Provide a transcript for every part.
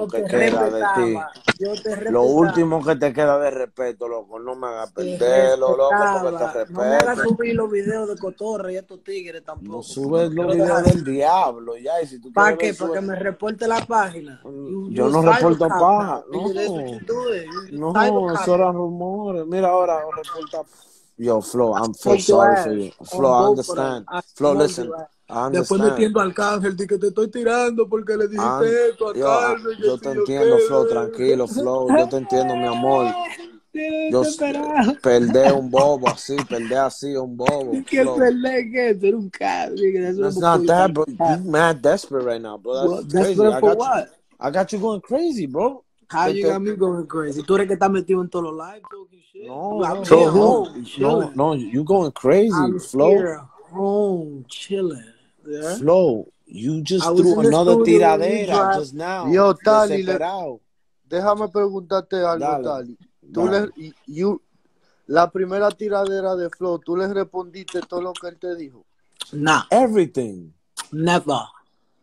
Yo que queda de ti. Yo te. Lo último que te queda de respeto, loco. No me hagas perderlo, loco, porque te respetaba. No me hagas respeto. subir los videos de Cotorra y estos tigres tampoco. No subes los videos del diablo, ya. Y si tú ¿Para qué? Para que me reporte la página. You- Yo no reporto paja, no. No, eso eran rumores. Mira ahora, reporta. Yo, Flo, I'm so sorry for you. Flo, I understand. Flo, listen, Después understand. metiendo al Cángel, di que te estoy tirando porque le dijiste Ah, esto a yo, ah, yo te entiendo, qué. Flo, tranquilo, Flo, yo te entiendo, mi amor. Yo perdé un bobo así, perdé así un bobo, Flo. perder que ser un cabrón. That's not that, bro. You mad desperate right now, bro. That's crazy. desperate I for got what? I got you going crazy, bro. How you got me going crazy? Tú eres que estás metido en todos los live talking shit. No, no, no, no, you going crazy, I'm Flo. here home, chilling. Yeah? Flo, you just I threw another tiradera just now. Yo, Tali, le-. Déjame preguntarte algo, Dale. Tali. Tú Dale. le, you- la primera tiradera de Flow, ¿tú le respondiste todo lo que él te dijo? Nah, Everything. never.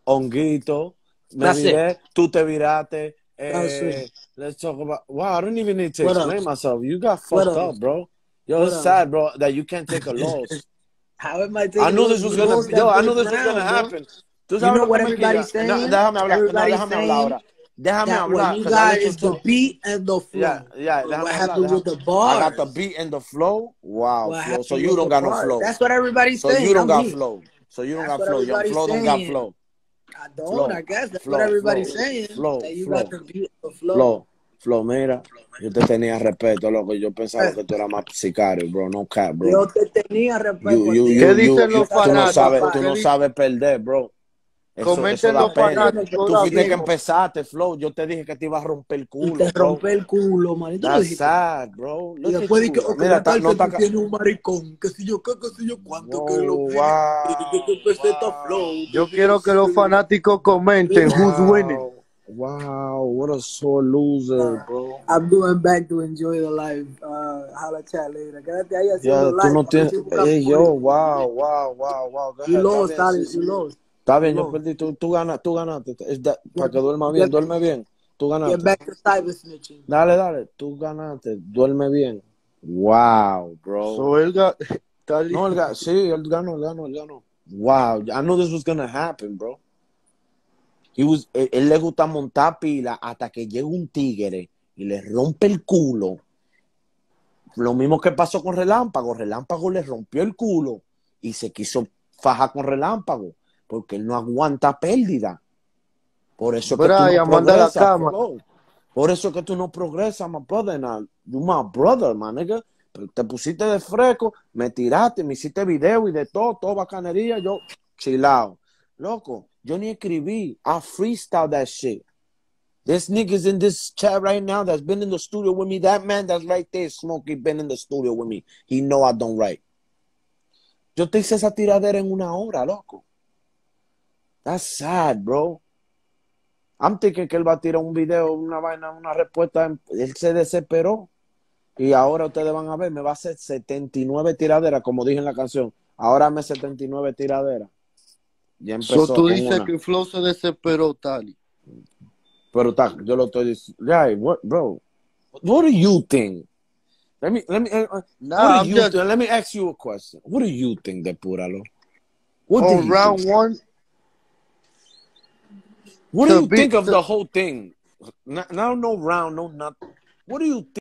Honguito, me That's it. viré, tú te viraste. That's Eh, it. let's talk about. Wow, I don't even need to What explain else? myself. You got fucked up, bro. Yo, What it's else? sad, bro, that you can't take a loss. How am I I knew this was gonna. Yo, I knew it this was gonna happen. Tú You know what everybody's? No, saying? déjame hablar. No, Everybody's hablar saying ahora. Déjame That hablar. what you I got is the beat and the flow. Yeah, yeah. Déjame what happened déjame- with the I bars? got the beat and the flow. Wow, What flow. So you don't got no bars? flow. That's what everybody's So saying. you don't I'm got me. flow. So you don't That's got flow. Everybody's flow don't got saying. flow. I don't. Flow, I guess that's flow, what everybody's flow, saying. flow, that you flow. got the beat, the flow. Flow, flow, mira, yo te tenía respeto, loco. Yo pensaba que tú eras más sicario, bro. No cap, bro. Yo te tenía respeto You, you, you, ¿Qué you, dicen you- los tú no fanáticos? sabes, tú ¿Qué no sabes perder, bro. Eso, Comenten eso los fanáticos Tú fuiste que empezaste, Flow. Yo te dije que te iba a romper el Y culo, te bro. rompe el culo, manito. That's sad, bro. Y Look después dije, ok, Mira, está- no está tienes un maricón, que si yo qué, que si yo cuánto, que lo Wow, wow, que empecé esta wow. flow. Yo quiero que los fanáticos comenten who's winning. Wow, what a sore loser, bro. I'm doing back to enjoy the life. Uh, holla chat later. Quédate ahí Ya, haciendo tú no a ver tienes. si buscas Ey, por yo, wow, wow, wow, wow. You ahead, lost, Alex, you sí. lost. Está bien, You yo lost. perdí. Tú, tú ganas, tú ganaste. Es para que duerma bien, duerme bien. Tú get back to cyber snitching. Dale, dale, tú ganaste. Duerme bien. Wow, bro. So él ga- Tali- No, él ga- sí, él ganó, él ganó, él ganó. Wow, I knew this was gonna happen, bro. He was, él, él le gusta montar pila hasta que llega un tigre y le rompe el culo. Lo mismo que pasó con Relámpago. Relámpago le rompió el culo y se quiso fajar con Relámpago porque él no aguanta pérdida. Por eso es que tú no la progresas, cama. bro. Por eso es que tú no progresas, my brother. You my brother, my nigga. Pero Te pusiste de fresco, me tiraste, me hiciste video y de todo, todo bacanería. Yo, chilao. Loco, yo ni escribí. I freestyle that shit. This nigga's in this chat right now that's been in the studio with me. That man that's right there, Smokey, been in the studio with me. He know I don't write. Yo te hice esa tiradera en una hora, loco. That's sad, bro. I'm thinking que él va a tirar un video, una vaina, una respuesta. Él se desesperó. Y ahora ustedes van a ver, me va a hacer 79 tiraderas, como dije en la canción. Ahora me 79 tiraderas. Ya empezó So tú dices una. que Flow se desesperó, Tali. Pero está, yo lo estoy diciendo. Yeah, what, bro? What do you think? Let me, let me, uh, Nah, what do you just think? Let me ask you a question. What do you think, Depuralo? What do on you round think? one. What do you beat think of the- the whole thing? Now no round, no nothing. What do you think?